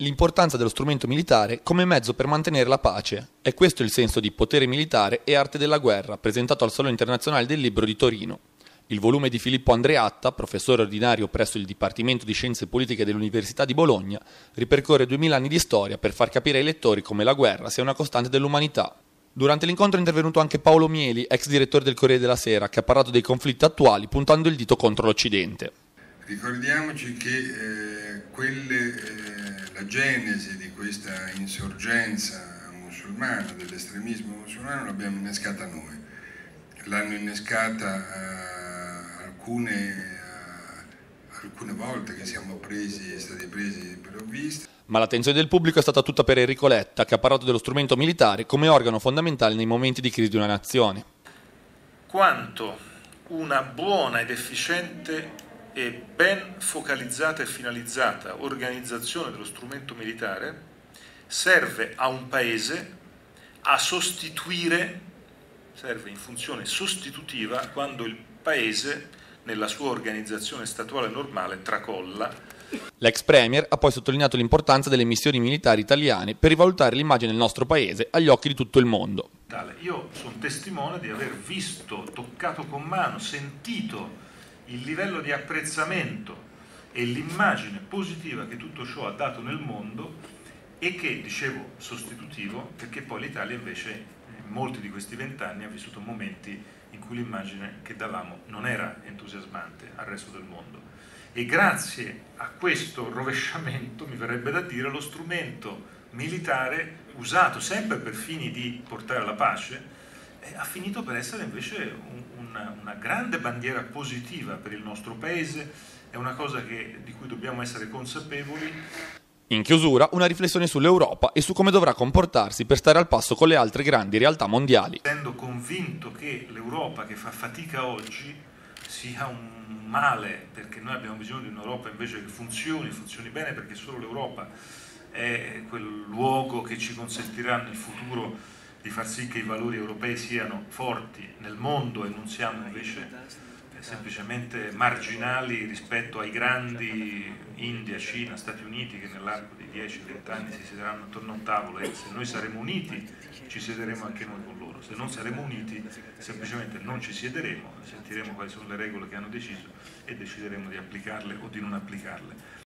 l'importanza dello strumento militare come mezzo per mantenere la pace. È questo il senso di Potere militare e arte della guerra, presentato al Salone internazionale del libro di Torino. Il volume di Filippo Andreatta, professore ordinario presso il Dipartimento di Scienze Politiche dell'Università di Bologna, ripercorre duemila anni di storia per far capire ai lettori come la guerra sia una costante dell'umanità. Durante l'incontro è intervenuto anche Paolo Mieli, ex direttore del Corriere della Sera, che ha parlato dei conflitti attuali puntando il dito contro l'Occidente. Ricordiamoci che eh, quelle, eh, la genesi di questa insorgenza musulmana, dell'estremismo musulmano, l'abbiamo innescata noi. L'hanno innescata eh, alcune, uh, alcune volte che siamo presi, stati presi provvisti. Ma l'attenzione del pubblico è stata tutta per Enrico Letta, che ha parlato dello strumento militare come organo fondamentale nei momenti di crisi di una nazione. Quanto una buona ed efficiente e ben focalizzata e finalizzata organizzazione dello strumento militare serve a un paese a sostituire, serve in funzione sostitutiva quando il paese nella sua organizzazione statuale normale tracolla. L'ex premier ha poi sottolineato l'importanza delle missioni militari italiane per rivalutare l'immagine del nostro paese agli occhi di tutto il mondo. Io sono testimone di aver visto, toccato con mano, sentito il livello di apprezzamento e l'immagine positiva che tutto ciò ha dato nel mondo e che, dicevo, sostitutivo, perché poi l'Italia invece in molti di questi vent'anni ha vissuto momenti in cui l'immagine che davamo non era entusiasmante al resto del mondo. E grazie a questo rovesciamento, mi verrebbe da dire, lo strumento militare usato sempre per fini di portare alla pace, eh, ha finito per essere invece un, una, una, grande bandiera positiva per il nostro paese, è una cosa che, di cui dobbiamo essere consapevoli in chiusura, una riflessione sull'Europa e su come dovrà comportarsi per stare al passo con le altre grandi realtà mondiali. Essendo convinto che l'Europa che fa fatica oggi sia un male, perché noi abbiamo bisogno di un'Europa invece che funzioni, funzioni bene, perché solo l'Europa è quel luogo che ci consentirà nel futuro di far sì che i valori europei siano forti nel mondo e non siamo invece semplicemente marginali rispetto ai grandi India, Cina, Stati Uniti che nell'arco di 10-20 anni si siederanno attorno a un tavolo e se noi saremo uniti ci siederemo anche noi con loro, se non saremo uniti semplicemente non ci siederemo, sentiremo quali sono le regole che hanno deciso e decideremo di applicarle o di non applicarle.